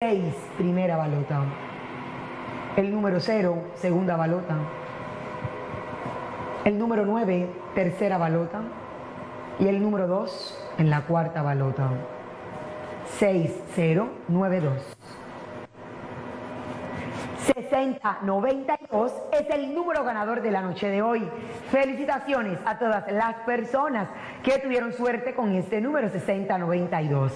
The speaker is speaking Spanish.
6, primera balota. El número 0, segunda balota. El número 9, tercera balota. Y el número 2 en la cuarta balota. 6092. 6092 es el número ganador de la noche de hoy. Felicitaciones a todas las personas que tuvieron suerte con este número 6092.